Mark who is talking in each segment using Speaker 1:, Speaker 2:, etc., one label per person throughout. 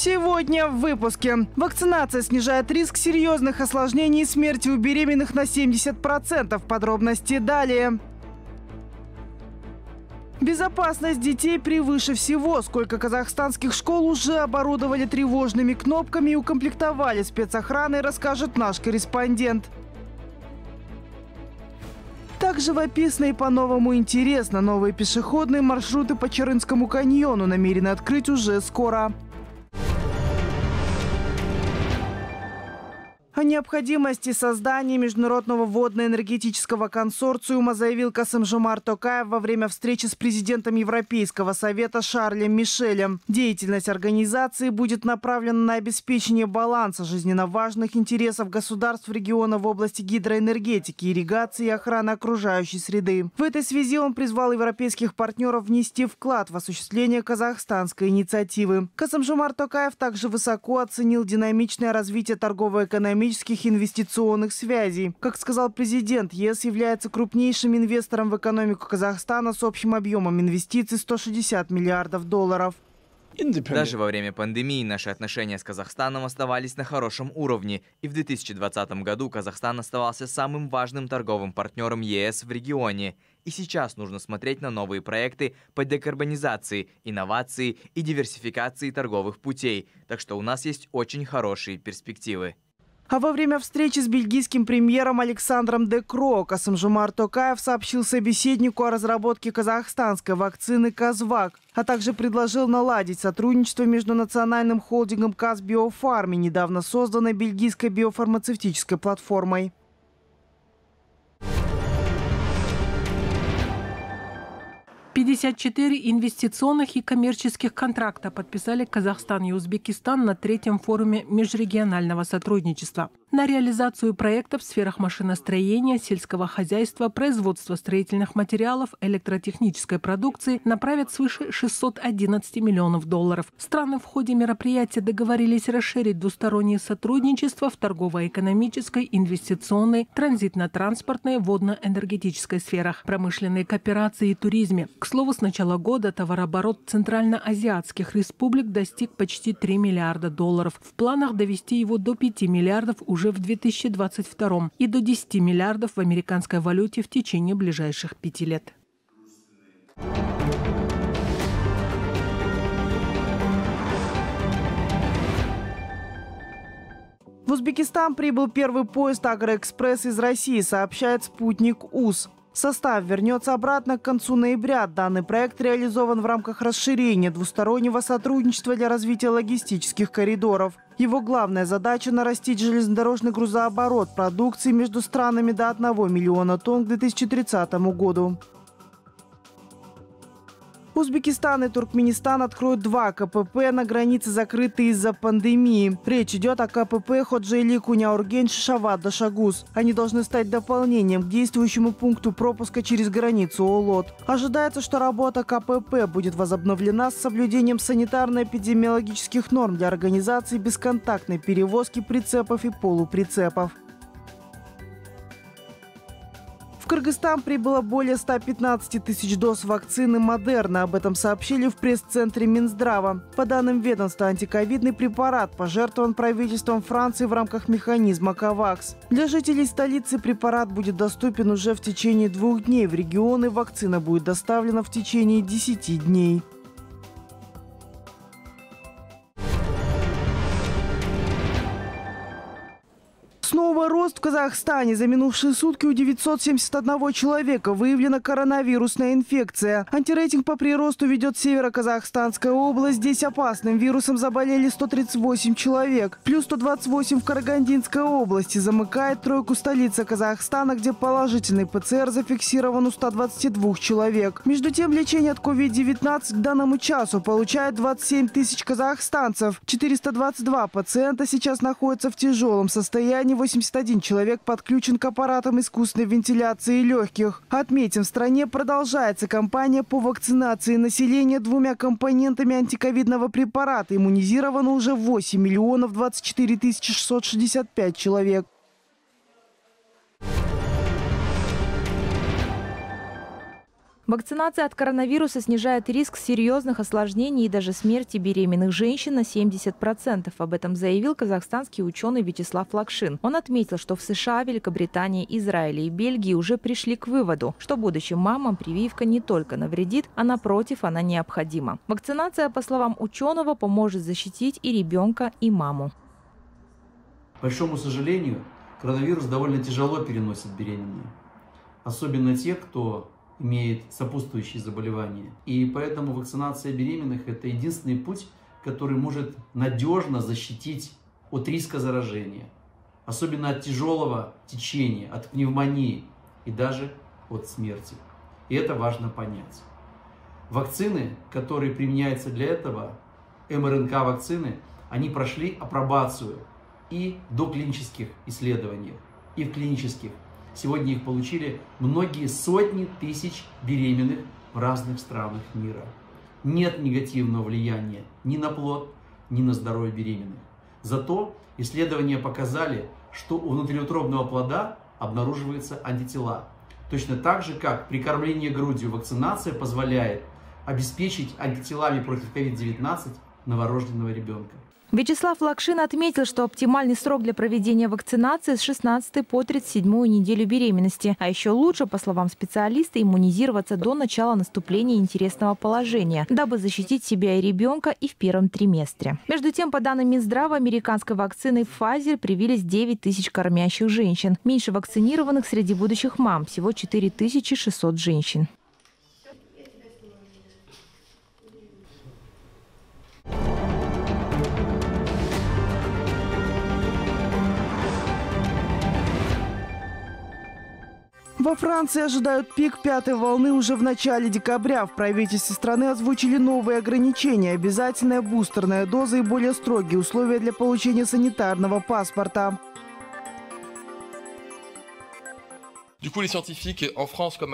Speaker 1: Сегодня в выпуске. Вакцинация снижает риск серьезных осложнений и смерти у беременных на 70%. Подробности далее. Безопасность детей превыше всего. Сколько казахстанских школ уже оборудовали тревожными кнопками и укомплектовали спецохраной, расскажет наш корреспондент. Так живописно и по-новому интересно. Новые пешеходные маршруты по Черынскому каньону намерены открыть уже скоро. О необходимости создания Международного водно-энергетического консорциума заявил Касымжумар Токаев во время встречи с президентом Европейского совета Шарлем Мишелем. Деятельность организации будет направлена на обеспечение баланса жизненно важных интересов государств региона в области гидроэнергетики, ирригации и охраны окружающей среды. В этой связи он призвал европейских партнеров внести вклад в осуществление казахстанской инициативы. Касымжумар Токаев также высоко оценил динамичное развитие торгово-экономического экономических инвестиционных связей. Как сказал президент, ЕС является крупнейшим инвестором в экономику Казахстана с общим объемом инвестиций 160 миллиардов долларов.
Speaker 2: Даже во время пандемии наши отношения с Казахстаном оставались на хорошем уровне, и в 2020 году Казахстан оставался самым важным торговым партнером ЕС в регионе. И сейчас нужно смотреть на новые проекты по декарбонизации, инновации и диверсификации торговых путей, так что у нас есть очень хорошие перспективы.
Speaker 1: А во время встречи с бельгийским премьером Александром Декро Касымжумар Токаев сообщил собеседнику о разработке казахстанской вакцины «Казвак», а также предложил наладить сотрудничество между национальным холдингом «Казбиофарм» и недавно созданной бельгийской биофармацевтической платформой.
Speaker 3: 54 инвестиционных и коммерческих контракта подписали Казахстан и Узбекистан на третьем форуме межрегионального сотрудничества на реализацию проектов в сферах машиностроения, сельского хозяйства, производства строительных материалов, электротехнической продукции направят свыше 611 миллионов долларов. Страны в ходе мероприятия договорились расширить двустороннее сотрудничество в торгово-экономической, инвестиционной, транзитно-транспортной, водно-энергетической сферах, промышленной кооперации и туризме. К слову, с начала года товарооборот центральноазиатских республик достиг почти 3 миллиарда долларов. В планах довести его до 5 миллиардов уже уже в 2022 и до 10 миллиардов в американской валюте в течение ближайших пяти лет.
Speaker 1: В Узбекистан прибыл первый поезд «Агроэкспресс» из России, сообщает спутник УЗ. Состав вернется обратно к концу ноября. Данный проект реализован в рамках расширения двустороннего сотрудничества для развития логистических коридоров. Его главная задача – нарастить железнодорожный грузооборот продукции между странами до 1 миллиона тонн к 2030 году. Узбекистан и Туркменистан откроют два КПП на границе, закрытые из-за пандемии. Речь идет о КПП Ходжейли Куняурген Шишават Дашагуз. Они должны стать дополнением к действующему пункту пропуска через границу ОЛОТ. Ожидается, что работа КПП будет возобновлена с соблюдением санитарно-эпидемиологических норм для организации бесконтактной перевозки прицепов и полуприцепов. Кыргызстан прибыло более 115 тысяч доз вакцины Модерна. Об этом сообщили в пресс-центре Минздрава. По данным ведомства, антиковидный препарат пожертвован правительством Франции в рамках механизма КОВАКС. Для жителей столицы препарат будет доступен уже в течение двух дней. В регионы вакцина будет доставлена в течение 10 дней. Снова рост в Казахстане. За минувшие сутки у 971 человека выявлена коронавирусная инфекция. Антирейтинг по приросту ведет Северо-Казахстанская область. Здесь опасным вирусом заболели 138 человек. Плюс 128 в Карагандинской области. Замыкает тройку столица Казахстана, где положительный ПЦР зафиксирован у 122 человек. Между тем, лечение от COVID-19 к данному часу получает 27 тысяч казахстанцев. 422 пациента сейчас находятся в тяжелом состоянии 81 человек подключен к аппаратам искусственной вентиляции легких. Отметим, в стране продолжается кампания по вакцинации населения двумя компонентами антиковидного препарата. Иммунизировано уже 8 миллионов 24 тысячи 665 человек.
Speaker 4: Вакцинация от коронавируса снижает риск серьезных осложнений и даже смерти беременных женщин на 70%. Об этом заявил казахстанский ученый Вячеслав Лакшин. Он отметил, что в США, Великобритании, Израиле и Бельгии уже пришли к выводу, что будущим мамам прививка не только навредит, а напротив, она необходима. Вакцинация, по словам ученого, поможет защитить и ребенка, и маму.
Speaker 5: К большому сожалению, коронавирус довольно тяжело переносит беременные. Особенно те, кто имеет сопутствующие заболевания. И поэтому вакцинация беременных – это единственный путь, который может надежно защитить от риска заражения, особенно от тяжелого течения, от пневмонии и даже от смерти. И это важно понять. Вакцины, которые применяются для этого, МРНК-вакцины, они прошли апробацию и до клинических исследований, и в клинических Сегодня их получили многие сотни тысяч беременных в разных странах мира. Нет негативного влияния ни на плод, ни на здоровье беременных. Зато исследования показали, что у внутриутробного плода обнаруживаются антитела. Точно так же, как при кормлении грудью вакцинация позволяет обеспечить антителами против COVID-19 новорожденного ребенка.
Speaker 4: Вячеслав Лакшин отметил, что оптимальный срок для проведения вакцинации с 16 по 37 неделю беременности. А еще лучше, по словам специалиста, иммунизироваться до начала наступления интересного положения, дабы защитить себя и ребенка и в первом триместре. Между тем, по данным Минздрава, американской вакциной Pfizer привились 9 тысяч кормящих женщин. Меньше вакцинированных среди будущих мам – всего 4600 женщин.
Speaker 1: Во Франции ожидают пик пятой волны уже в начале декабря. В правительстве страны озвучили новые ограничения. Обязательная бустерная доза и более строгие условия для получения санитарного паспорта.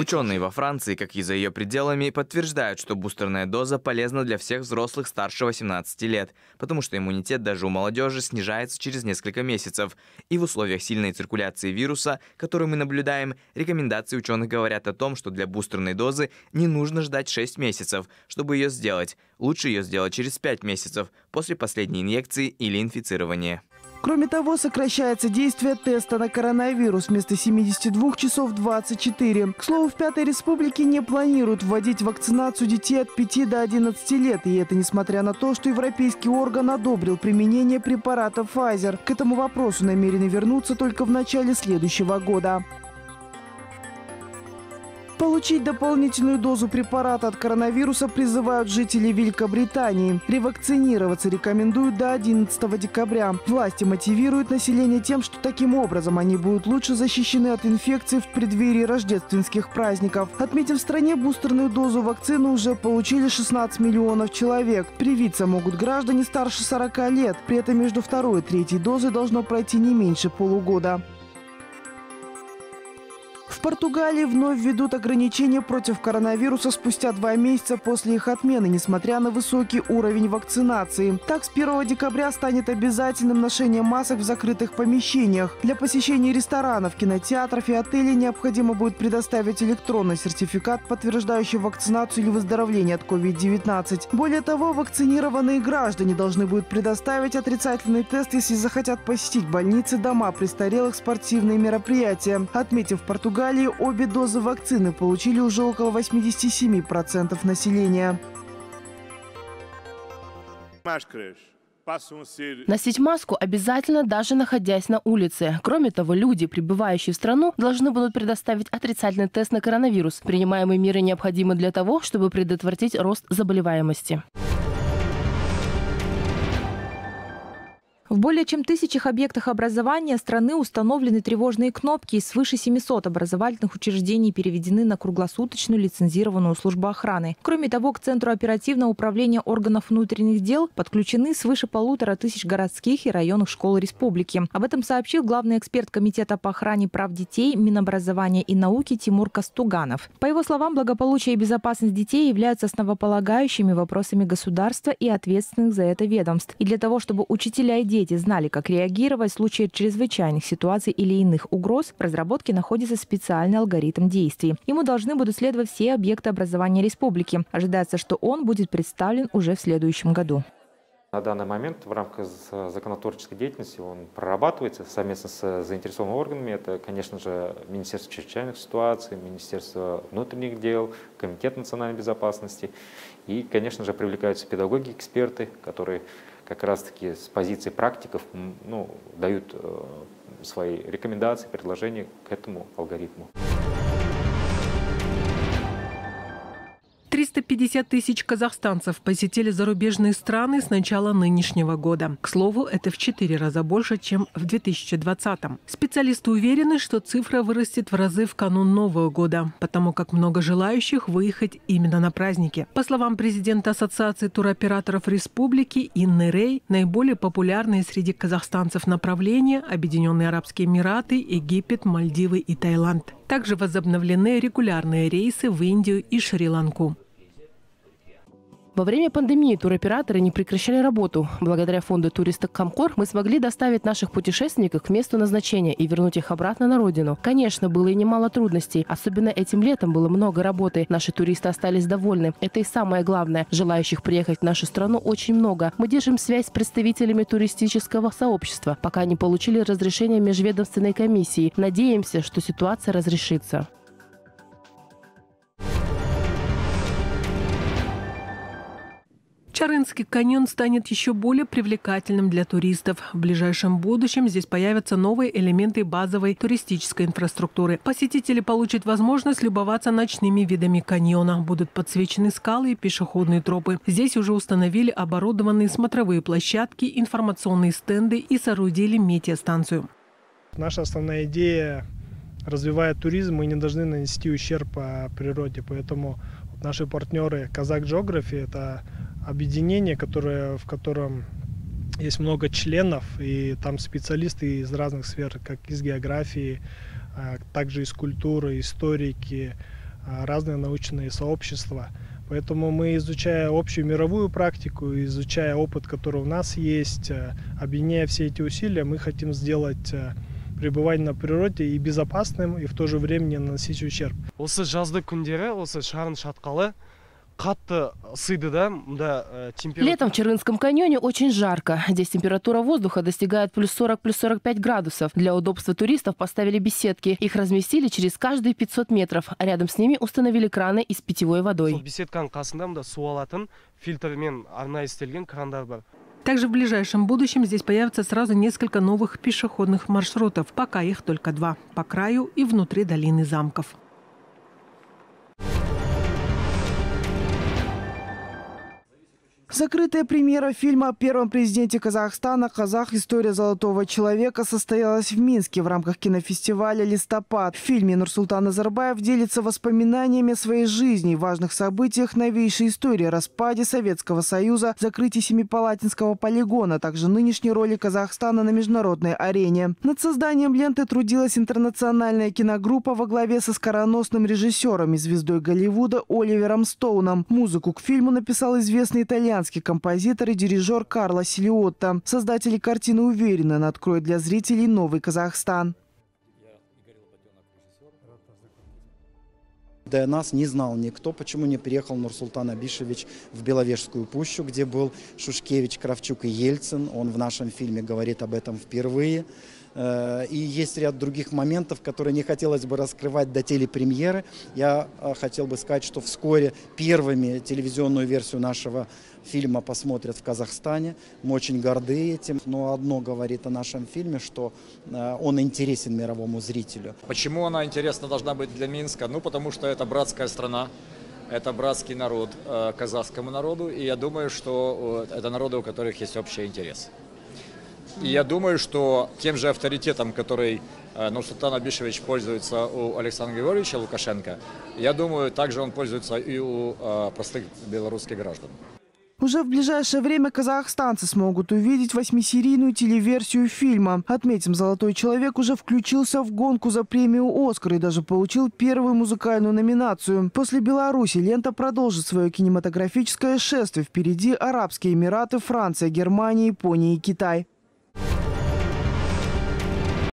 Speaker 2: Ученые во Франции, как и за ее пределами, подтверждают, что бустерная доза полезна для всех взрослых старше 18 лет, потому что иммунитет даже у молодежи снижается через несколько месяцев. И в условиях сильной циркуляции вируса, которую мы наблюдаем, рекомендации ученых говорят о том, что для бустерной дозы не нужно ждать 6 месяцев, чтобы ее сделать. Лучше ее сделать через 5 месяцев после последней инъекции или инфицирования.
Speaker 1: Кроме того, сокращается действие теста на коронавирус вместо 72 часов 24. К слову, в Пятой Республике не планируют вводить вакцинацию детей от 5 до 11 лет. И это несмотря на то, что европейский орган одобрил применение препарата Pfizer. К этому вопросу намерены вернуться только в начале следующего года. Получить дополнительную дозу препарата от коронавируса призывают жители Великобритании. Ревакцинироваться рекомендуют до 11 декабря. Власти мотивируют население тем, что таким образом они будут лучше защищены от инфекции в преддверии рождественских праздников. Отметив в стране бустерную дозу вакцины уже получили 16 миллионов человек. Привиться могут граждане старше 40 лет. При этом между второй и третьей дозой должно пройти не меньше полугода. Португалии вновь ведут ограничения против коронавируса спустя два месяца после их отмены, несмотря на высокий уровень вакцинации. Так, с 1 декабря станет обязательным ношение масок в закрытых помещениях. Для посещения ресторанов, кинотеатров и отелей необходимо будет предоставить электронный сертификат, подтверждающий вакцинацию или выздоровление от COVID-19. Более того, вакцинированные граждане должны будут предоставить отрицательный тест, если захотят посетить больницы, дома престарелых, спортивные мероприятия. Отметив Португалию, Португалии обе дозы вакцины получили уже около 87% населения.
Speaker 6: Носить маску обязательно, даже находясь на улице. Кроме того, люди, прибывающие в страну, должны будут предоставить отрицательный тест на коронавирус. Принимаемые меры необходимы для того, чтобы предотвратить рост заболеваемости.
Speaker 4: В более чем тысячах объектах образования страны установлены тревожные кнопки и свыше 700 образовательных учреждений переведены на круглосуточную лицензированную службу охраны. Кроме того, к Центру оперативного управления органов внутренних дел подключены свыше полутора тысяч городских и районных школ республики. Об этом сообщил главный эксперт Комитета по охране прав детей Минобразования и науки Тимур Кастуганов. По его словам, благополучие и безопасность детей являются основополагающими вопросами государства и ответственных за это ведомств. И для того, чтобы учителя и дети знали, как реагировать в случае чрезвычайных ситуаций или иных угроз, в разработке находится специальный алгоритм действий. Ему должны будут следовать все объекты образования республики. Ожидается, что он будет представлен уже в следующем году.
Speaker 7: На данный момент в рамках законотворческой деятельности он прорабатывается совместно с заинтересованными органами. Это, конечно же, Министерство чрезвычайных ситуаций, Министерство внутренних дел, Комитет национальной безопасности. И, конечно же, привлекаются педагоги, эксперты, которые как раз-таки с позиции практиков ну, дают э, свои рекомендации, предложения к этому алгоритму.
Speaker 3: 350 тысяч казахстанцев посетили зарубежные страны с начала нынешнего года. К слову, это в четыре раза больше, чем в 2020 -м. Специалисты уверены, что цифра вырастет в разы в канун Нового года, потому как много желающих выехать именно на праздники. По словам президента Ассоциации туроператоров Республики Инны Рей, наиболее популярные среди казахстанцев направления – Объединенные Арабские Эмираты, Египет, Мальдивы и Таиланд. Также возобновлены регулярные рейсы в Индию и Шри-Ланку.
Speaker 6: Во время пандемии туроператоры не прекращали работу. Благодаря фонду туристок Комкор мы смогли доставить наших путешественников к месту назначения и вернуть их обратно на родину. Конечно, было и немало трудностей. Особенно этим летом было много работы. Наши туристы остались довольны. Это и самое главное. Желающих приехать в нашу страну очень много. Мы держим связь с представителями туристического сообщества, пока не получили разрешение межведомственной комиссии. Надеемся, что ситуация разрешится.
Speaker 3: Чарынский каньон станет еще более привлекательным для туристов. В ближайшем будущем здесь появятся новые элементы базовой туристической инфраструктуры. Посетители получат возможность любоваться ночными видами каньона. Будут подсвечены скалы и пешеходные тропы. Здесь уже установили оборудованные смотровые площадки, информационные стенды и соорудили метеостанцию.
Speaker 8: Наша основная идея развивая туризм, мы не должны нанести ущерб по природе. Поэтому наши партнеры Казак Geography – это объединение, которое, в котором есть много членов, и там специалисты из разных сфер, как из географии, а, также из культуры, историки, а, разные научные сообщества. Поэтому мы, изучая общую мировую практику, изучая опыт, который у нас есть, а, объединяя все эти усилия, мы хотим сделать пребывание на природе и безопасным, и в то же время не наносить ущерб.
Speaker 9: осы жазды күндері осы шарын шатқалы қатты ысыды да мында
Speaker 6: э, температура. Летом в Черынском каньоне очень жарко. Здесь температура воздуха достигает плюс 40 плюс 45 градусов. Для удобства туристов поставили беседки. Их разместили через каждые 500 метров. А рядом с ними установили краны из питьевой водой.
Speaker 9: Беседканың қасында мында су алатын фильтрмен арнайы істелген крандар бар.
Speaker 3: Также в ближайшем будущем здесь появится сразу несколько новых пешеходных маршрутов. Пока их только два – по краю и внутри долины замков.
Speaker 1: Закрытая премьера фильма о первом президенте Казахстана «Казах. История золотого человека» состоялась в Минске в рамках кинофестиваля «Листопад». В фильме Нурсултан Назарбаев делится воспоминаниями о своей жизни важных событиях новейшей истории распаде Советского Союза, закрытии Семипалатинского полигона, а также нынешней роли Казахстана на международной арене. Над созданием ленты трудилась интернациональная киногруппа во главе со скороносным режиссером и звездой Голливуда Оливером Стоуном. Музыку к фильму написал известный итальянский итальянский композитор и дирижер Карло Силиотто. Создатели картины уверены, она откроет для зрителей новый Казахстан.
Speaker 10: До нас не знал никто, почему не приехал Нурсултан Абишевич в Беловежскую пущу, где был Шушкевич, Кравчук и Ельцин. Он в нашем фильме говорит об этом впервые. Э, и есть ряд других моментов, которые не хотелось бы раскрывать до телепремьеры. Я э, хотел бы сказать, что вскоре первыми телевизионную версию нашего фильма посмотрят в Казахстане. Мы очень горды этим. Но одно говорит о нашем фильме, что э, он интересен мировому зрителю.
Speaker 11: Почему она интересна должна быть для Минска? Ну, потому что это братская страна. Это братский народ казахскому народу, и я думаю, что это народы, у которых есть общий интерес. И я думаю, что тем же авторитетом, который э, Нурсултан Абишевич пользуется у Александра Григорьевича Лукашенко, я думаю, также он пользуется и у э, простых белорусских граждан.
Speaker 1: Уже в ближайшее время казахстанцы смогут увидеть восьмисерийную телеверсию фильма. Отметим, «Золотой человек» уже включился в гонку за премию «Оскар» и даже получил первую музыкальную номинацию. После Беларуси лента продолжит свое кинематографическое шествие. Впереди Арабские Эмираты, Франция, Германия, Япония и Китай.